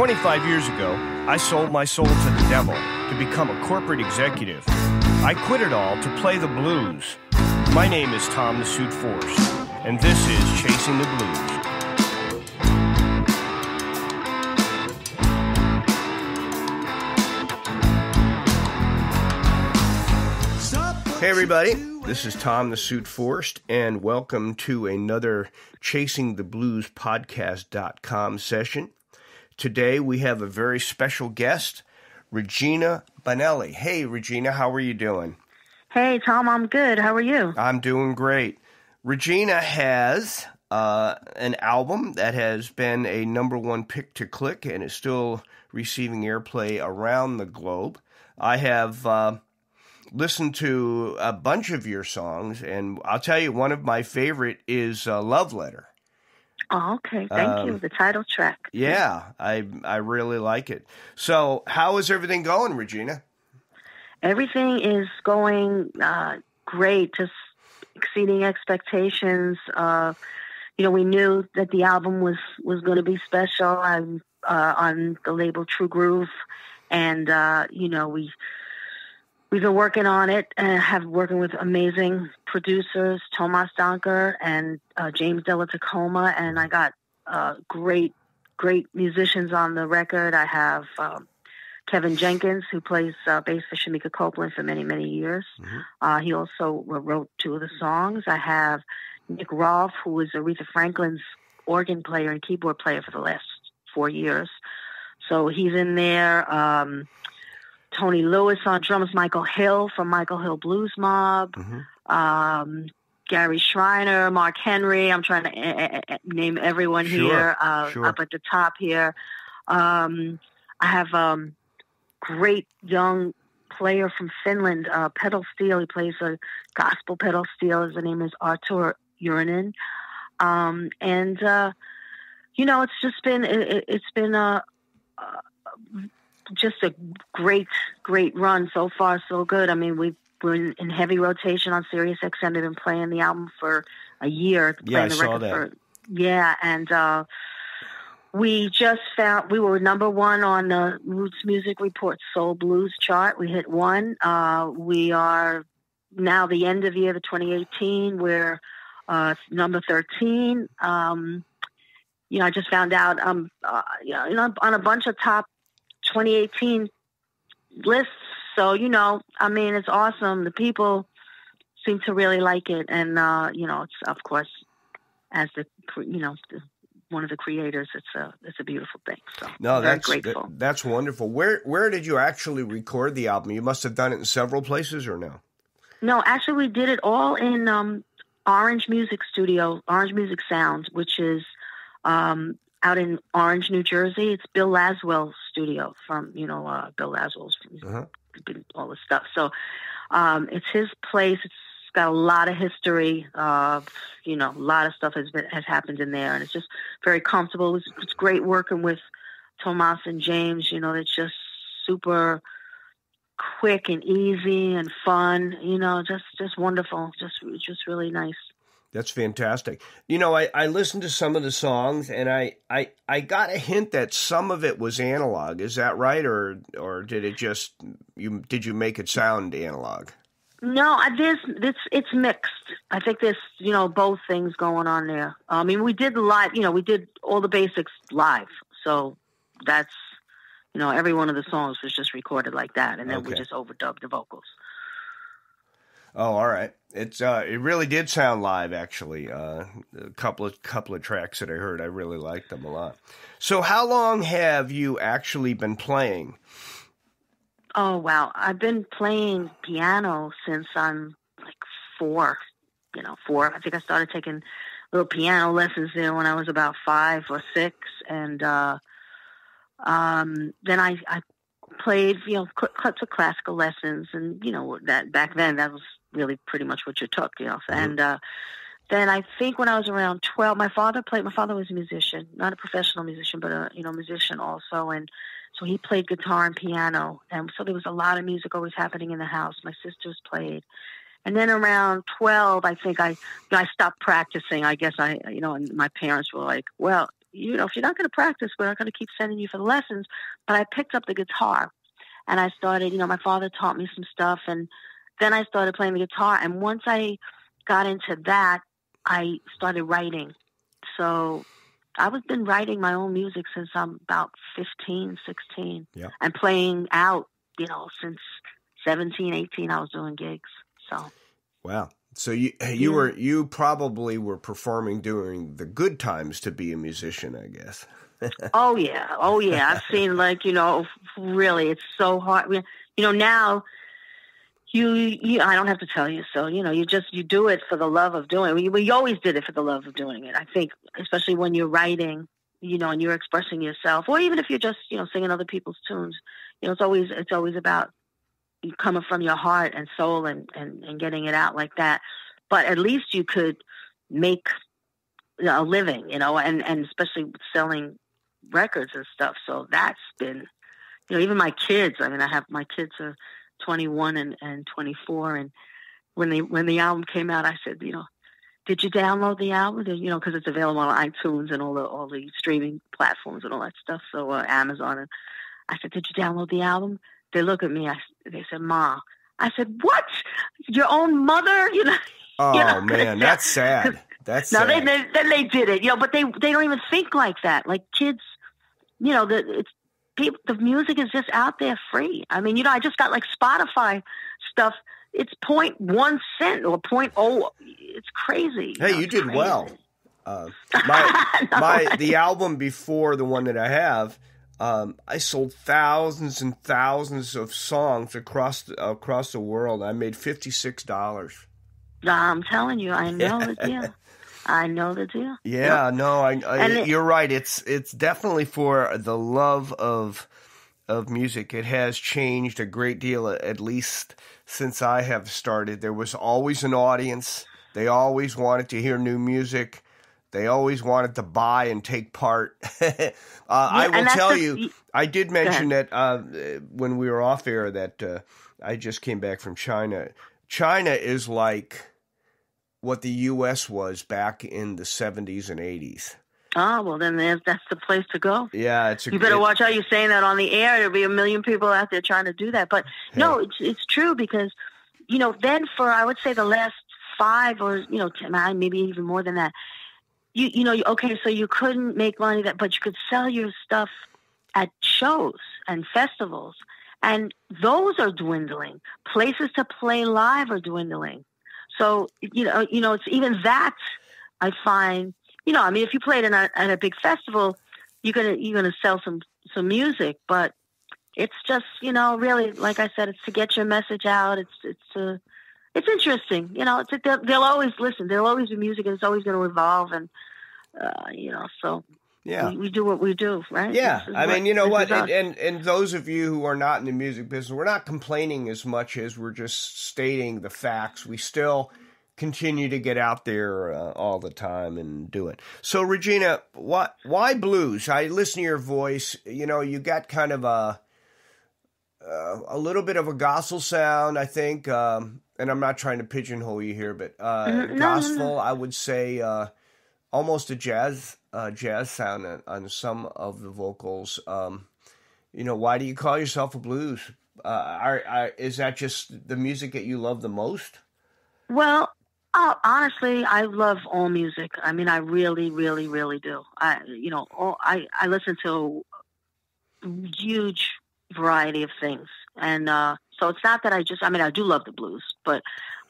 25 years ago, I sold my soul to the devil to become a corporate executive. I quit it all to play the blues. My name is Tom the Suit Forst, and this is Chasing the Blues. Hey, everybody. This is Tom the Suit Forst, and welcome to another Chasing the Blues podcast.com session. Today we have a very special guest, Regina Bonelli. Hey, Regina, how are you doing? Hey, Tom, I'm good. How are you? I'm doing great. Regina has uh, an album that has been a number one pick to click and is still receiving airplay around the globe. I have. Uh, listened to a bunch of your songs, and I'll tell you, one of my favorite is uh, "Love Letter." Oh, okay. Thank Um, you. The title track. Yeah, I I really like it. So, how is everything going, Regina? Everything is going uh, great, just exceeding expectations. Uh, you know, we knew that the album was was going to be special. I'm uh, on the label True Groove, and uh, you know we. We've been working on it and have working with amazing producers, Tomas Doncker and uh, James Dellatacoma, and I got uh, great, great musicians on the record. I have um, Kevin Jenkins, who plays uh, bass for Shemekia Copeland for many, many years. Mhm. Uh, he also wrote two of the songs. I have Nick Rolfe, who is Aretha Franklin's organ player and keyboard player for the last four years. So he's in there. Um, Tony Lewis on drums, Michael Hill from Michael Hill Blues Mob, Mhm. um, Gary Schreiner, Mark Henry. I'm trying to uh, uh, name everyone Sure, here uh, sure. up at the top here. Um, I have um, great young player from Finland, uh, pedal steel. He plays a gospel pedal steel. His name is Artur Urinen. Um, and uh, you know, it's just been it, it- it's been a, a just a great great run so far. So good. I mean, we've we're in, heavy rotation on Sirius XM. They've been playing the album for a year. Yeah, I the saw that. For, yeah, and uh, we just found we were number one on the Roots Music Report Soul Blues chart. We hit one. Uh, we are now the end of year, the 2018. We're uh, number 13. Um, you know, I just found out um, uh, you know, on a bunch of top 2018 lists. So you know, I mean, it's awesome. The people seem to really like it, and uh, you know, it's of course as the you know the, one of the creators, it's a it's a beautiful thing. So No, that's grateful. that- that's wonderful. Where where did you actually record the album? You must have done it in several places, or no? No, actually, we did it all in um, Orange Music Studio, Orange Music Sound, which is um, out in Orange, New Jersey. It's Bill Laswell's studio from you know uh, Bill Laswell's Uh-huh. all this stuff. So um, it's his place. It's got a lot of history. Uh, you know, a lot of stuff has been has happened in there, and it's just very comfortable. It's, it's great working with Tomas and James. You know, it's just super quick and easy and fun. You know, just just wonderful. Just just really nice. That's fantastic. You know, I, I listened to some of the songs and I, I I got a hint that some of it was analog. Is that right, or or did it just you did you make it sound analog? No, I, there's it's it's mixed. I think there's you know both things going on there. I mean, we did live. You know, we did all the basics live. So that's you know every one of the songs was just recorded like that, and then we just overdubbed the vocals. Oh, all right. It's uh, it really did sound live. Actually, uh, a couple of couple of tracks that I heard, I really liked them a lot. So, how long have you actually been playing? Oh wow, I've been playing piano since I'm like four. You know, four. I think I started taking little piano lessons there when I was about five or six, and uh, um, then I, I played, you know, cl- cl- classical lessons, and you know that back then that was really pretty much what you took, you know. Mhm. And uh, then I think when I was around twelve, my father played. My father was a musician, not a professional musician, but a you know musician also, and so he played guitar and piano, and so there was a lot of music always happening in the house. My sisters played, and then around twelve, I think I I stopped practicing. I guess I you know, and my parents were like, "Well, you know, if you're not going to practice, we're not going to keep sending you for the lessons. But I picked up the guitar and I started, you know, my father taught me some stuff and then I started playing the guitar. And once I got into that, I started writing. So I was been writing my own music since I'm about 15, 16 Yeah. and playing out, you know, since 17, 18, I was doing gigs. So Wow. So you you Yeah. were you probably were performing during the good times to be a musician, I guess. Oh yeah, oh yeah. I've seen like you know, really, it's so hard. You know, now you, you, I don't have to tell you. So you know, you just you do it for the love of doing. it. We, we always did it for the love of doing it. I think, especially when you're writing, you know, and you're expressing yourself, or even if you're just you know singing other people's tunes. You know, it's always it's always about coming from your heart and soul and and, and getting it out like that. But at least you could make a living, you know, and and especially selling records and stuff. So that's been, you know, even my kids. I mean, I have my kids are 21 and, and 24, and when they when the album came out, I said, you know, did you download the album? Did- You know, because it's available on iTunes and all the all the streaming platforms and all that stuff. So uh, Amazon and I said, did you download the album? They look at me. I, they said, Ma. I said, what? Your own mother? You know. Oh Yeah. man, that's sad. That's No, sad. they, they then they did it, you know, but they they don't even think like that. Like kids, you know, the it's people. The music is just out there free. I mean, you know, I just got like Spotify stuff. It's point one cent or point oh. It's crazy. Hey, know, you did crazy. well. Uh, my No, my the album before the one that I have, um, I sold thousands and thousands of songs across the, across the world. I made fifty six dollars. I'm telling you, I know the deal. I know the deal. Yeah, no, I, I it- you're right. It's it's definitely for the love of of music. It has changed a great deal, at least since I have started. There was always an audience. They always wanted to hear new music. They always wanted to buy and take part. uh, I will tell the- you, I did mention that uh, when we were off air that uh, I just came back from China. China is like what the U.S. was back in the 70s and 80s. Oh ah, well, then that's the place to go. Yeah, it's a You better watch how you're saying that on the air. There'll be a million people out there trying to do that. But no, it's it's true because you know then for I would say the last five or you know ten, maybe even more than that. You you know okay, so you couldn't make money that, but you could sell your stuff at shows and festivals, and those are dwindling. Places to play live are dwindling. So you know you know it's even that I find you know I mean if you played in a, at a big festival you're gonna you're gonna sell some some music, but it's just you know really like I said, it's to get your message out. It's it's uh, it's interesting, you know. It's they'll, they'll always listen. There'll always be music, and it's always going to evolve, and uh, you know. So yeah. we, we do what we do, right? Yeah, I mean, you know what, and, and and those of you who are not in the music business, we're not complaining as much as we're just stating the facts. We still continue to get out there uh, all the time and do it. So, Regina, what why blues? I listen to your voice. You know, you got kind of a uh, a little bit of a gospel sound, I think. Um, and I'm not trying to pigeonhole you here, but uh, Mhm, no, no, no. gospel, I would say. Almost a jazz uh, jazz sound on, on some of the vocals. Um, you know, why do you call yourself a blues? Uh, are, are, is that just the music that you love the most? Well, uh, honestly, I love all music. I mean, I really, really, really do. I, you know, all, I I listen to a huge variety of things, and uh, so it's not that I just. I mean, I do love the blues, but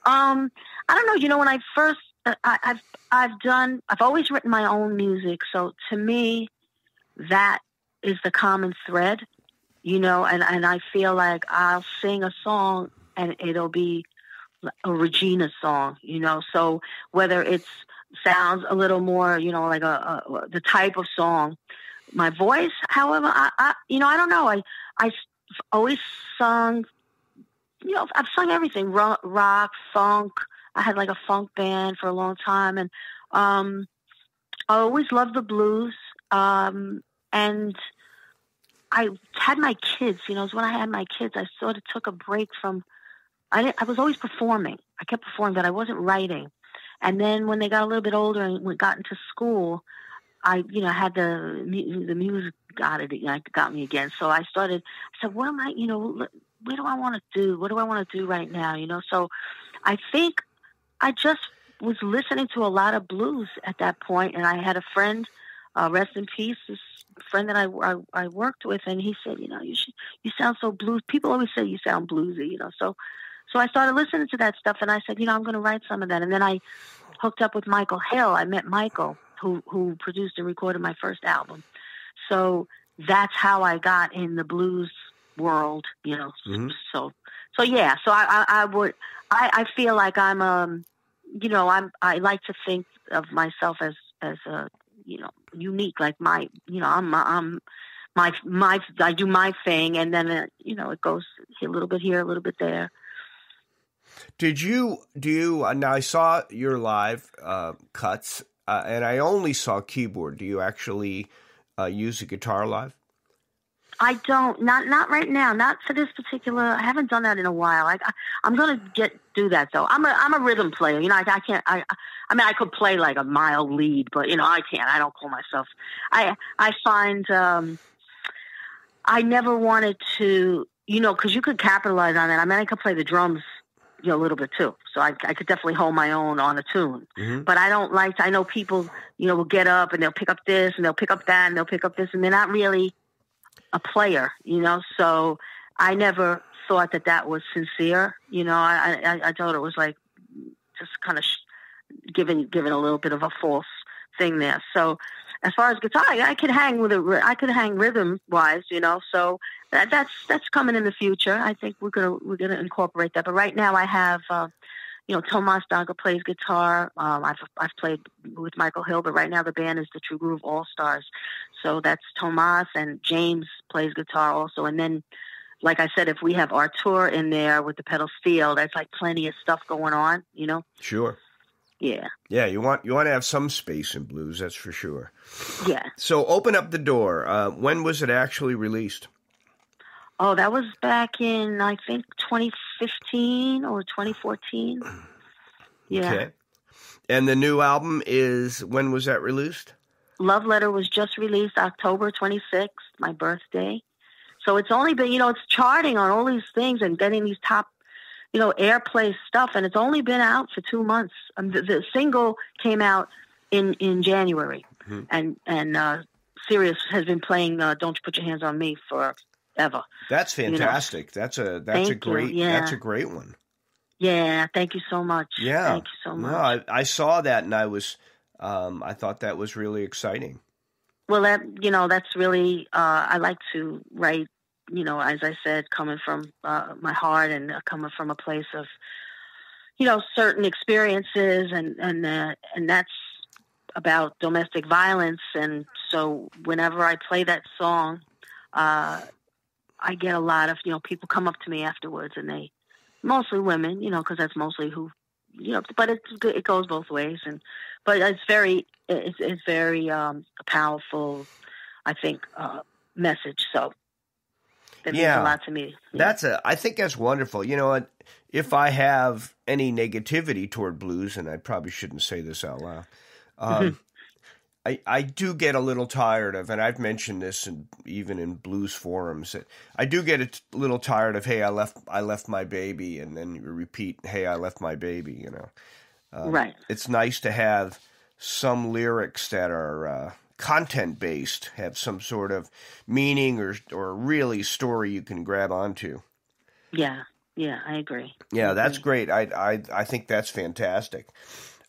um, I don't know. You know, when I first, I've I've done. I've always written my own music, so to me, that is the common thread. You know, and and I feel like I'll sing a song and it'll be a Regina song, you know. So whether it's sounds a little more, you know, like a, a the type of song, my voice, however, I, I you know, I don't know. I I always sung, you know, I've sung everything rock, rock, funk. I had like a funk band for a long time, and um, I always loved the blues. Um, and I had my kids. You know, it was when I had my kids, I sort of took a break from. I didn't, I was always performing. I kept performing, but I wasn't writing. And then when they got a little bit older and we got into school, I, you know, had the the music got it, got me again. So I started. I said, "What am I? You know, what do I want to do? What do I want to do right now? You know." So I think I just was listening to a lot of blues at that point, and I had a friend, uh, rest in peace, this friend that I, I, I worked with, and he said, you know, you should, you sound so blues. People always say you sound bluesy, you know. So, so I started listening to that stuff, and I said, you know, I'm going to write some of that. And then I hooked up with Michael Hill. I met Michael, who who produced and recorded my first album. So that's how I got in the blues world, you know. Mm-hmm. So, so yeah. So I, I, I would, I, I feel like I'm um you know, I'm I like to think of myself as as a you know unique. Like my you know I'm I'm my my I do my thing, and then it, you know it goes a little bit here, a little bit there. Did you do you uh, now? I saw your live uh, cuts, uh, and I only saw keyboard. Do you actually uh, use a guitar live? I don't not not right now. Not for this particular. I haven't done that in a while. I, I am gonna get do that though. I'm a I'm a rhythm player. You know, I, I can't. I I mean, I could play like a mild lead, but you know, I can't. I don't call myself. I I find um, I never wanted to. You know, because you could capitalize on that. I mean, I could play the drums you know, a little bit too. So I, I could definitely hold my own on a tune. Mm-hmm. But I don't like to, I know people, you know, will get up and they'll pick up this and they'll pick up that and they'll pick up this and they're not really a player, you know. So I never thought that that was sincere. You know, I I, I thought it was like just kind of sh- giving giving a little bit of a false thing there. So as far as guitar, I could hang with it. I could hang rhythm wise, you know. So that, that's that's coming in the future. I think we're gonna we're gonna incorporate that. But right now, I have. Uh, you know, Tomas Doncker plays guitar. Um, I've I've played with Michael Hill, but right now the band is the True Groove All Stars. So that's Tomas and James plays guitar also. And then, like I said, if we have Artur in there with the pedal steel, that's like plenty of stuff going on. You know. Sure. Yeah. Yeah, you want you want to have some space in blues, that's for sure. Yeah. So open up the door. Uh, when was it actually released? Oh, that was back in I think 2015 or 2014. Yeah. Okay. And the new album is when was that released? Love Letter was just released October 26th, my birthday. So it's only been, you know, it's charting on all these things and getting these top, you know, airplay stuff, and it's only been out for two months. Um, the, the, single came out in in January, mm-hmm. and and uh, Sirius has been playing uh, "Don't You Put Your Hands on Me" for ever. That's fantastic. You know? That's a that's thank a great yeah. that's a great one. Yeah, thank you so much. Yeah, thank you so much. No, I, I saw that and I was um, I thought that was really exciting. Well, that you know that's really uh, I like to write. You know, as I said, coming from uh, my heart and uh, coming from a place of you know certain experiences and and uh, and that's about domestic violence and so whenever I play that song uh, I get a lot of you know people come up to me afterwards and they mostly women you know because that's mostly who you know but it's it goes both ways and but it's very it's, it's very um powerful I think uh message so that yeah, means a lot to me. Yeah. That's a I think that's wonderful. You know if I have any negativity toward blues and I probably shouldn't say this out loud. Um, I, I do get a little tired of, and I've mentioned this in, even in blues forums. That I do get a little tired of, hey, I left, I left my baby, and then you repeat, hey, I left my baby. You know, um, right? It's nice to have some lyrics that are uh, content based, have some sort of meaning or or really story you can grab onto. Yeah, yeah, I agree. Yeah, I that's great. I I I think that's fantastic.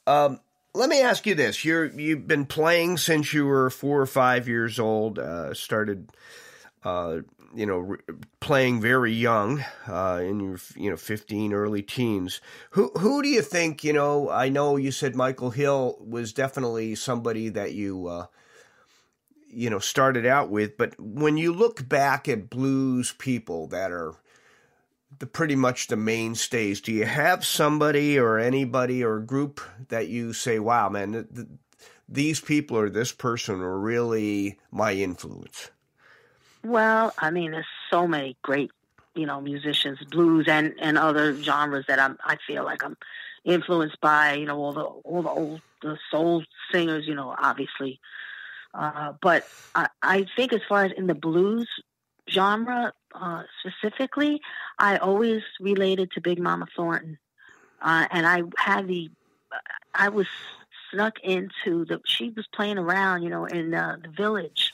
Um, let me ask you this: You're you've been playing since you were four or five years old. Uh, started, uh, you know, re- playing very young uh, in your you know fifteen early teens. Who who do you think? You know, I know you said Michael Hill was definitely somebody that you. Uh, you know, started out with, but when you look back at blues people that are the pretty much the mainstays. Do you have somebody or anybody or group that you say, "Wow, man, th- th- these people or this person are really my influence"? Well, I mean, there's so many great, you know, musicians, blues and and other genres that I'm. I feel like I'm influenced by. You know, all the all the old the soul singers. You know, obviously Uh, but I, I think as far as in the blues genre uh, specifically, I always related to Big Mama Thornton, uh, and I had the I was snuck into the. She was playing around, you know, in uh, the village,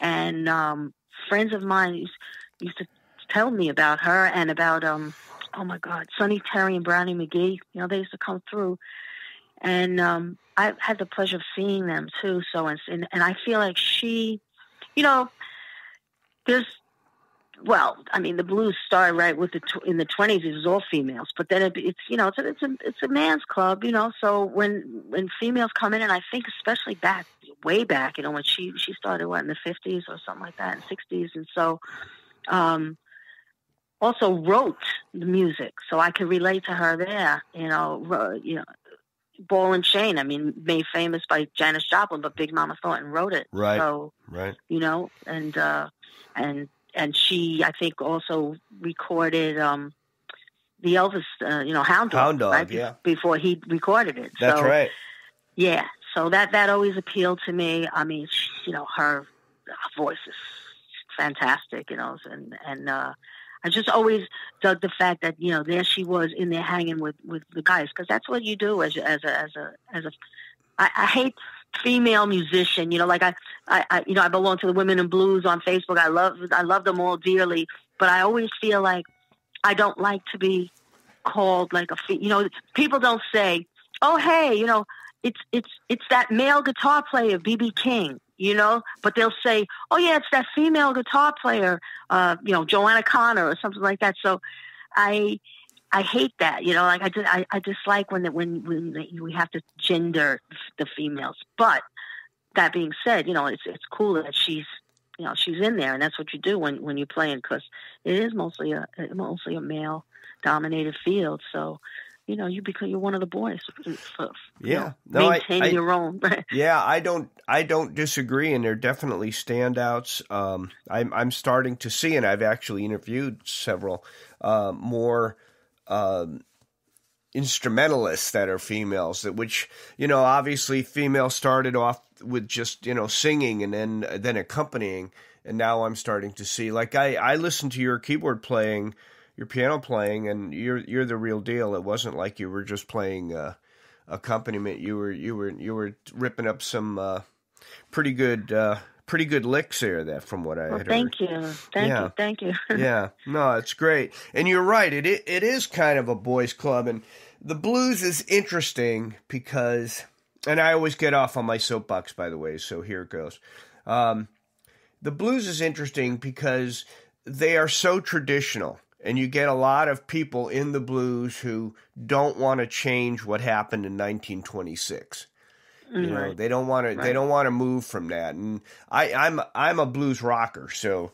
and um, friends of mine used, used to tell me about her and about um oh my God, Sonny Terry and Brownie McGhee. You know, they used to come through, and um, I had the pleasure of seeing them too. So and and I feel like she, you know, there's well, I mean, the blues started right with the tw- in the twenties. It was all females, but then it, it's you know it's a, it's a it's a man's club, you know. So when when females come in, and I think especially back way back, you know, when she she started what in the fifties or something like that, in sixties, and so um, also wrote the music, so I could relate to her there. You know, you know, Ball and Chain. I mean, made famous by Janis Joplin, but Big Mama Thornton wrote it. Right. So right. You know, and uh, and and she, I think, also recorded um, the Elvis, uh, you know, Hound Dog. Hound Dog, right? yeah. Before he recorded it. That's so, right. Yeah. So that that always appealed to me. I mean, she, you know, her, her voice is fantastic, you know, and and uh, I just always dug the fact that you know there she was in there hanging with with the guys because that's what you do as as a as a as a. I, I hate female musician. You know, like I, I, I, you know, I belong to the Women in Blues on Facebook. I love I love them all dearly, but I always feel like I don't like to be called like a. You know, people don't say, "Oh, hey, you know." It's it's it's that male guitar player, BB King you know, but they'll say, "Oh yeah, it's that female guitar player, uh, you know, Joanna Connor or something like that." So, I I hate that, you know, like I just I, I dislike when that when when we have to gender the females. But that being said, you know, it's it's cool that she's you know she's in there, and that's what you do when when you're playing because it is mostly a mostly a male dominated field. So you know, you become you're one of the boys. For, yeah, know, no, maintain I, I, your own. yeah, I don't, I don't disagree, and they're definitely standouts. Um, I'm, I'm starting to see, and I've actually interviewed several uh, more. Um, instrumentalists that are females that which you know obviously female started off with just you know singing and then then accompanying and now i'm starting to see like i i listen to your keyboard playing your piano playing, and you're you're the real deal. It wasn't like you were just playing uh, accompaniment. You were you were you were ripping up some uh, pretty good uh, pretty good licks there. That from what I well, had thank heard. you, thank yeah. you, thank you. yeah, no, it's great, and you're right. It it is kind of a boys' club, and the blues is interesting because, and I always get off on my soapbox, by the way. So here it goes. Um, the blues is interesting because they are so traditional and you get a lot of people in the blues who don't want to change what happened in 1926. You know, right. they don't want to. Right. They don't want to move from that. And I, I'm I'm a blues rocker, so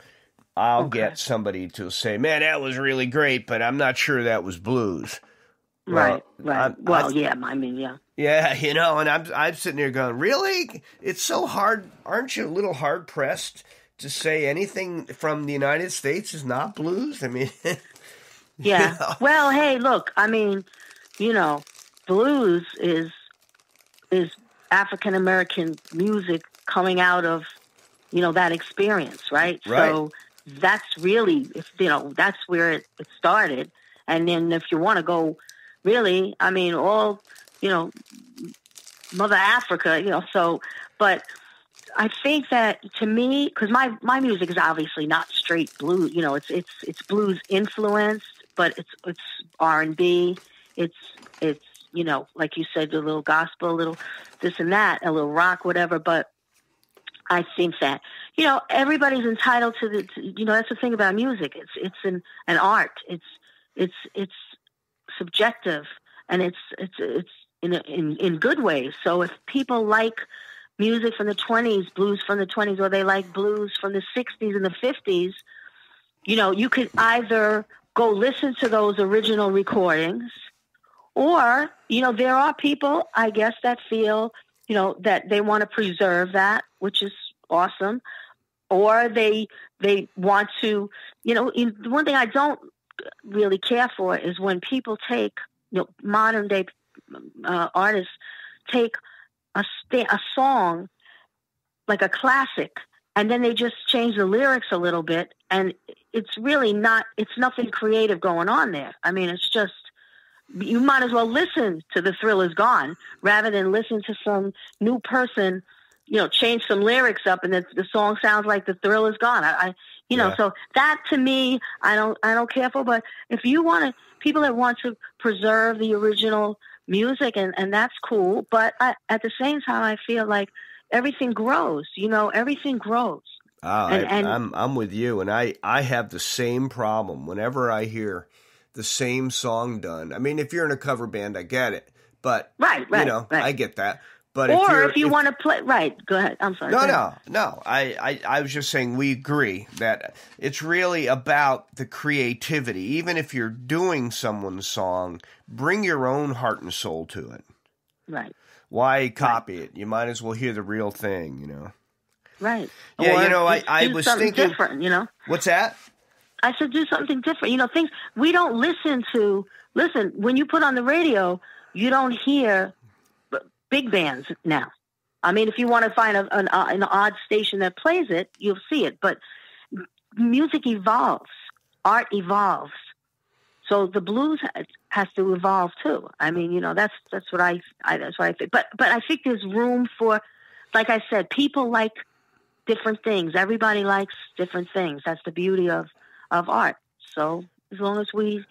I'll okay. get somebody to say, "Man, that was really great," but I'm not sure that was blues. Right, well, right. I'm, well, I, yeah, I mean, yeah. Yeah, you know, and I'm I'm sitting there going, "Really? It's so hard. Aren't you a little hard pressed to say anything from the United States is not blues. I mean, yeah. Know? Well, hey, look. I mean, you know, blues is is African American music coming out of you know that experience, right? Right. So that's really, you know, that's where it, it started. And then if you want to go, really, I mean, all you know, Mother Africa, you know. So, but I think that to me, because my my music is obviously not straight blues. You know, it's it's it's blues influenced, but it's it's R and B. It's it's you know, like you said, a little gospel, a little this and that, a little rock, whatever. But I think that you know everybody's entitled to the. To, you know, that's the thing about music. It's it's an an art. It's it's it's subjective, and it's it's it's in in in good ways. So if people like music from the 20s, blues from the 20s, or they like blues from the 60s and the 50s, you know, you could either go listen to those original recordings or, you know, there are people, I guess, that feel, you know, that they want to preserve that, which is awesome. Or they they want to, you know, one thing I don't really care for is when people take, you know, modern day uh, artists take a sta- a song like a classic, and then they just change the lyrics a little bit, and it's really not. It's nothing creative going on there. I mean, it's just you might as well listen to the thrill is gone rather than listen to some new person you know change some lyrics up and the, the song sounds like the thrill is gone. I, I you know Yeah. so that to me i don't i don't care for but if you want to people that want to preserve the original music and and that's cool but I, at the same time i feel like everything grows you know everything grows. Oh, And- I, and- I'm I'm with you, and I I have the same problem. Whenever I hear the same song done. I mean, if you're in a cover band, I get it, but right right you know, right I get that. But or you're, if you want to play right go ahead i'm sorry no, no, no. I, I, I was just saying we agree that it's really about the creativity. Even if you're doing someone's song, bring your own heart and soul to it. right Why copy it? You might as well hear the real thing. You know. right Yeah, Or you know, I- I was thinking- different you know What's that? I said do something different. You know, things we don't listen to. Listen, when you put on the radio, you don't hear big bands now. I mean, if you want to find a, an, uh, an odd station that plays it, you'll see it. But music evolves, art evolves. So the blues has to evolve too. I mean, you know, that's that's what I, I that's what I think. But but I think there's room for, like I said, people like different things. Everybody likes different things. That's the beauty of of art. So as long as we,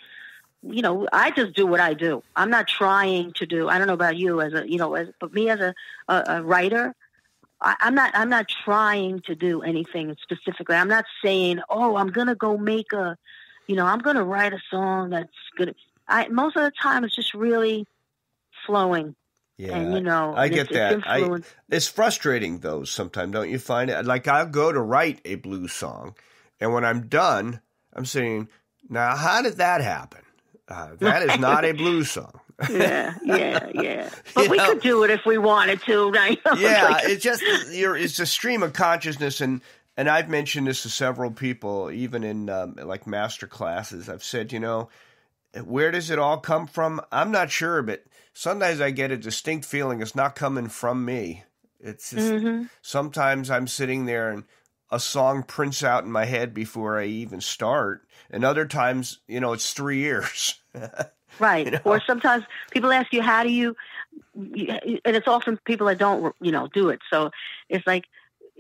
you know, I just do what I do. I'm not trying to do. I don't know about you as a, you know, as but me as a a, a writer, I, I'm not. I'm not trying to do anything specifically. I'm not saying, oh, I'm gonna go make a, you know, I'm gonna write a song that's gonna. I most of the time it's just really flowing, Yeah, and you know, I get it's, that. It's I- It's frustrating though. Sometimes, don't you find it? Like I'll go to write a blues song, and when I'm done, I'm saying, "Now, how did that happen? Uh, that is not a blues song." yeah, yeah, yeah. But You we know? could do it if we wanted to. Right? yeah, Like- it's just it's a stream of consciousness, and and I've mentioned this to several people, even in um, like master classes. I've said, you know, where does it all come from? I'm not sure, but sometimes I get a distinct feeling it's not coming from me. It's just, Mhm. sometimes I'm sitting there and a song prints out in my head before I even start, and other times, you know, it's three years. Right. You know? Or sometimes people ask you, how do you, and it's often people that don't, you know, do it. So it's like,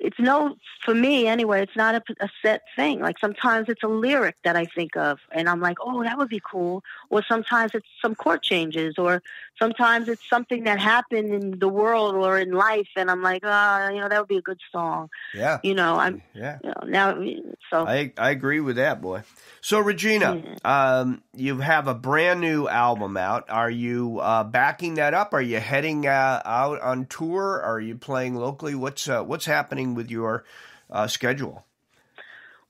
it's no, for me anyway, it's not a, a set thing. Like sometimes it's a lyric that I think of and I'm like, oh, that would be cool. Or sometimes it's some chord changes or sometimes it's something that happened in the world or in life. And I'm like, ah, you know, that would be a good song. yeah, You know, I'm, yeah. you know, now, so. I I agree with that, boy. So Regina, um, you have a brand new album out. Are you uh, backing that up? Are you heading uh, out on tour? Are you playing locally? What's uh, what's happening with your uh, schedule?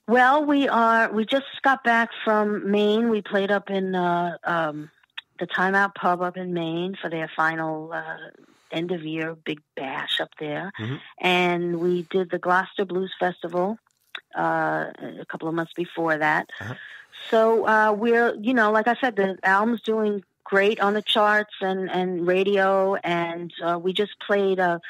Well, we are. We just got back from Maine. We played up in uh, um, the Timeout Pub up in Maine for their final uh, end of year big bash up there, Mhm. and we did the Gloucester Blues Festival uh, a couple of months before that. Uh-huh. So uh, we're, you know, like I said, the album's doing great on the charts and and radio, and uh, we just played a,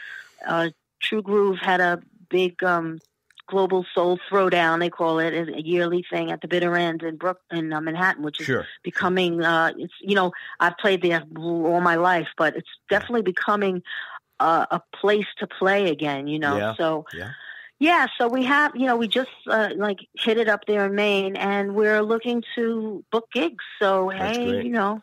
a True Groove had a big. Um, Global Soul Throwdown, they call it, is a yearly thing at the bitter end in Brook in uh, Manhattan, which is Sure. becoming. Uh, it's you know I've played there all my life, but it's definitely becoming uh, a place to play again. You know, Yeah. so Yeah. yeah. So we have you know we just uh, like hit it up there in Maine, and we're looking to book gigs. So That's hey, great. you know,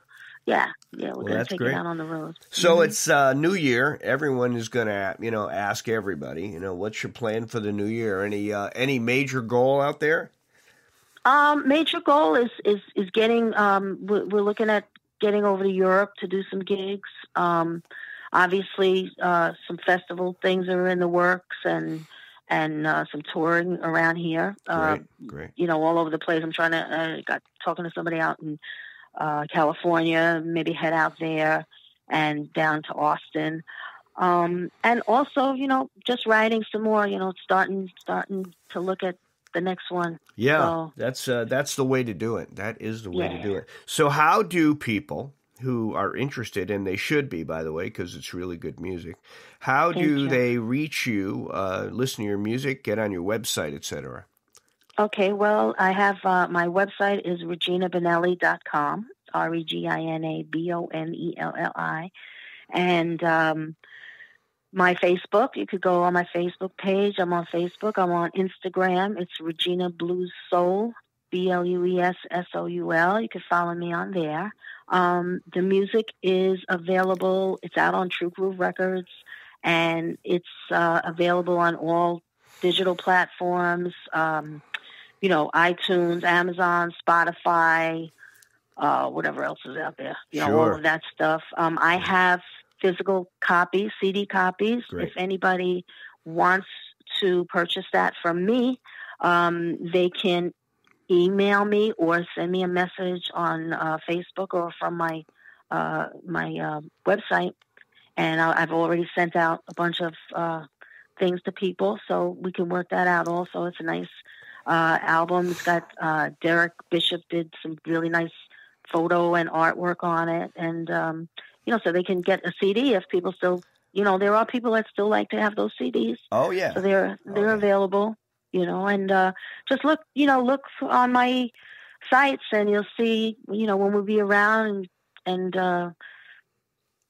yeah, yeah, we're Well, gonna take great. it out on the road. So Mhm. it's uh, New Year. Everyone is going to you know ask everybody. You know, what's your plan for the new year? Any uh, any major goal out there? Um, major goal is is is getting. Um, we're, we're looking at getting over to Europe to do some gigs. Um, obviously, uh, some festival things are in the works, and and uh, some touring around here. Uh, Great, great. you know, all over the place. I'm trying to uh, got talking to somebody out in uh, California. Maybe head out there and down to Austin. Um, and also, you know, just writing some more. You know, starting starting to look at the next one. Yeah, So- that's uh, that's the way to do it. That is the way to do it. So, how do people who are interested, and they should be, by the way, because it's really good music, how Thank do you. they reach you, uh, listen to your music, get on your website, etc.? Okay, well, I have uh, my website is reginabonelli.com, R E G I N A B O N E L L I. And um, my Facebook, you could go on my Facebook page. I'm on Facebook. I'm on Instagram. It's Regina Blues Soul, B L U E S S O U L. You can follow me on there. Um, the music is available. It's out on True Groove Records, and it's uh, available on all digital platforms. Um, you know, iTunes, Amazon, Spotify, uh, whatever else is out there. You know, all of that stuff. Um, I have physical copies, CD copies. Great. If anybody wants to purchase that from me, um, they can email me or send me a message on uh, Facebook or from my uh, my uh, website. And I, I've already sent out a bunch of uh, things to people, so we can work that out. Also, it's a nice uh, album. It's got uh, Derek Bishop did some really nice photo and artwork on it, and um, you know, so they can get a CD if people still, you know, there are people that still like to have those CDs, Oh, yeah. so they're they're yeah. available. You know, and uh, just look, you know, look on my sites, and you'll see, you know, when we'll be around, and, and uh,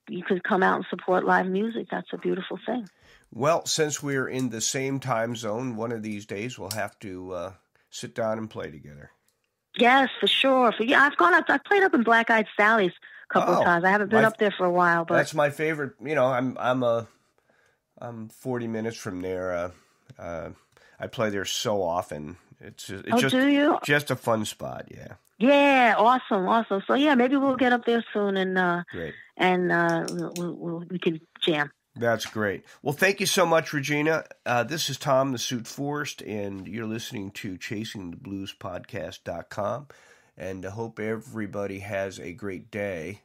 you could come out and support live music. That's a beautiful thing. Well, since we're in the same time zone, one of these days we'll have to uh, sit down and play together. Yes, for sure. For yeah, I've gone up. I've played up in Black Eyed Sally's a couple Oh, of times. I haven't been my- up there for a while, but That's my favorite. You know, I'm I'm a I'm 40 minutes from there. Uh, uh, I play there so often. It's it's oh, just do you? just a fun spot. Yeah, Yeah, awesome, awesome. So yeah, maybe we'll get up there soon and uh, great. and uh, we'll, we'll, we can jam. That's great. Well, thank you so much, Regina. Uh, this is Tom the Suit Forst, and you're listening to ChasingTheBluesPodcast.com. And I hope everybody has a great day.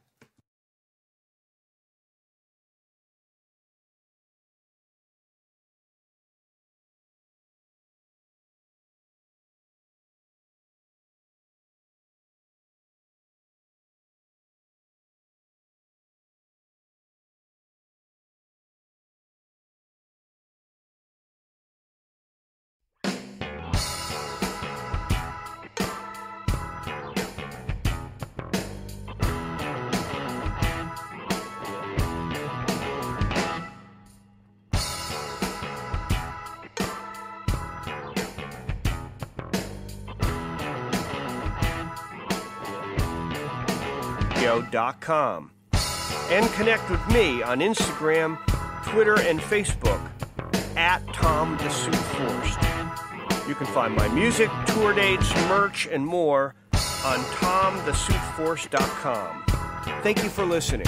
radio.com. And connect with me on Instagram, Twitter, and Facebook at Tom Forst. You can find my music, tour dates, merch, and more on TomTheSuitForst.com. Thank you for listening.